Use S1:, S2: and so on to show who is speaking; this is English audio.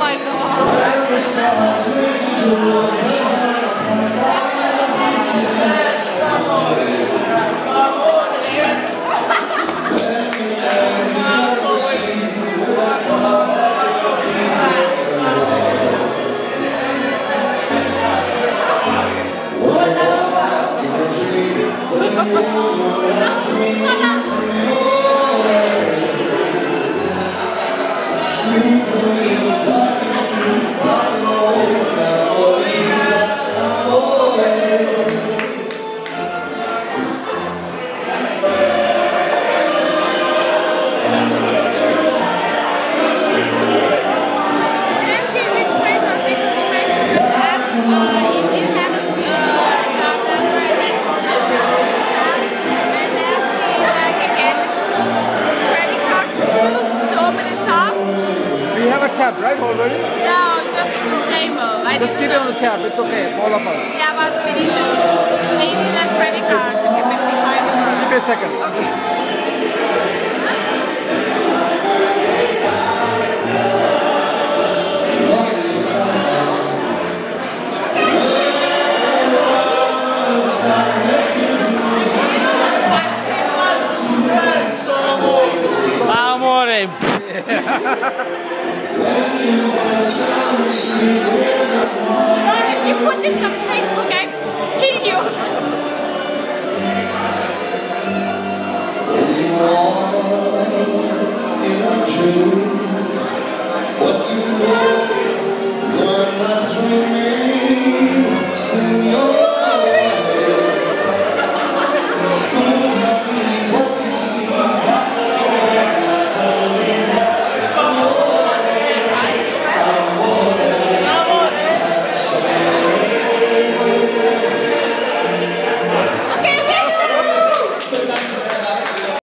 S1: Oh my God. Dream, dream,
S2: dream, dream, Senhor. Tab, right, already?
S1: No, just on the table. Uh, I
S2: Just
S1: didn't
S2: keep it on the tab. It's okay for all of us.
S1: Yeah, but we need to we need a credit card to keep it behind the car.
S2: Give me a second.
S1: Okay.
S3: Amore.
S1: Ron, if you put this on